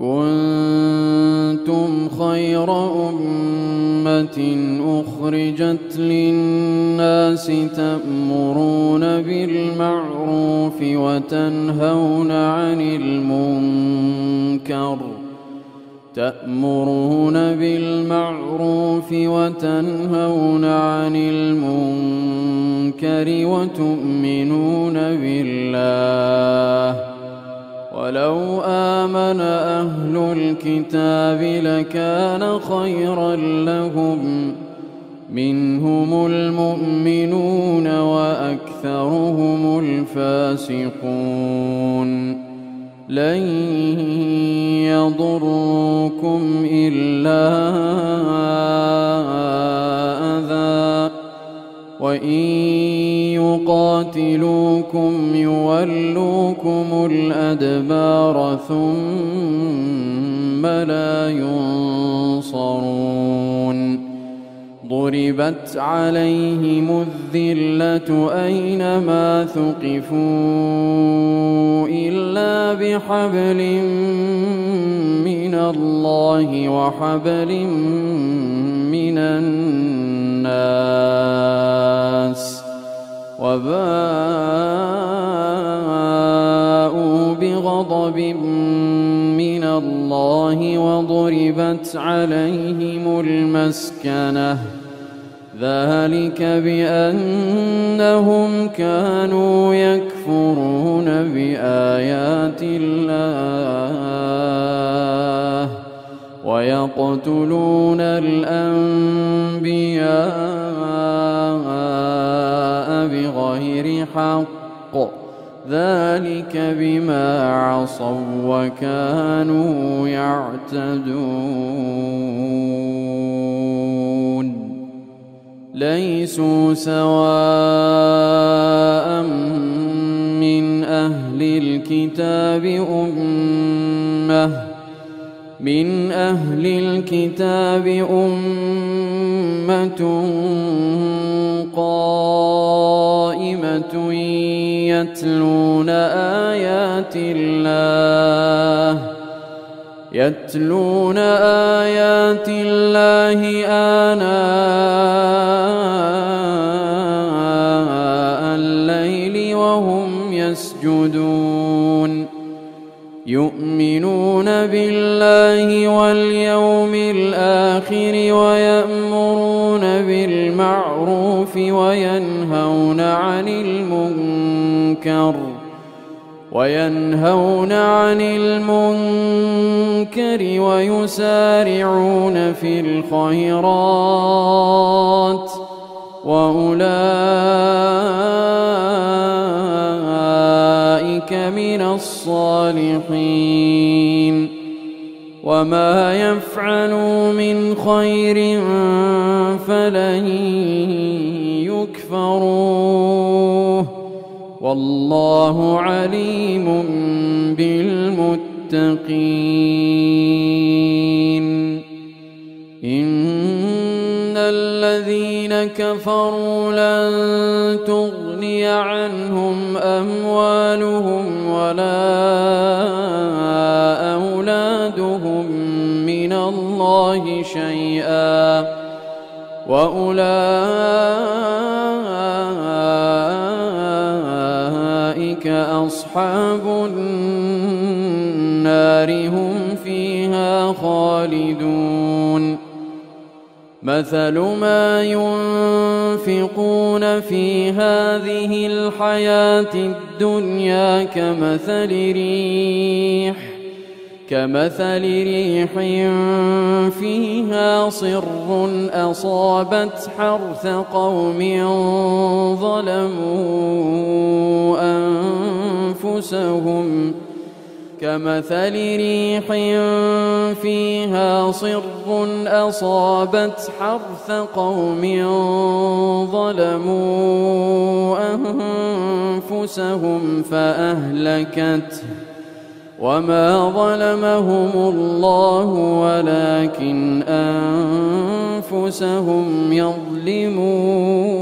كنتم خير أمة أخرجت للناس تأمرون بالمعروف وتنهون عن المنكر تأمرون بالمعروف وتنهون عن المنكر وتؤمنون بالله. ولو آمن أهل الكتاب لكان خيرا لهم. منهم المؤمنون وأكثرهم الفاسقون. لن يضروكم إلا أذى. وإن يقاتلوكم يولوكم الأدبار ثم لا ينصرون ضربت عليهم الذلة أينما ثقفوا إلا بحبل من الله وحبل من الناس وباءوا بغضب من الله وضربت عليهم المسكنة. ذلك بأنهم كانوا يكفرون بآيات الله ويقتلون الأنبياء بغير حق ذلك بما عصوا وكانوا يعتدون. ليسوا سواء من أهل الكتاب أمة من أهل الكتاب أمة يتلون آيات الله. يتلون آيات الله آناء الليل وهم يسجدون. يؤمنون بالله واليوم الآخر ويأمرون بالمعروف وينهون عن المنكر وينهون عن المنكر ويسارعون في الخيرات وأولئك وما يفعلوا من خير فلن يكفروه والله عليم بالمتقين إن الذين كفروا لن تغني عنهم أموالهم ولا شيئا وأولئك أصحاب النار هم فيها خالدون. مثل ما ينفقون في هذه الحياة الدنيا كمثل ريح. كمثل ريح فيها صر أصابت حرث قوم ظلموا أنفسهم كمثل ريح فيها صر أصابت حرث قوم ظلموا أنفسهم فأهلكته وما ظلمهم الله ولكن أنفسهم يظلمون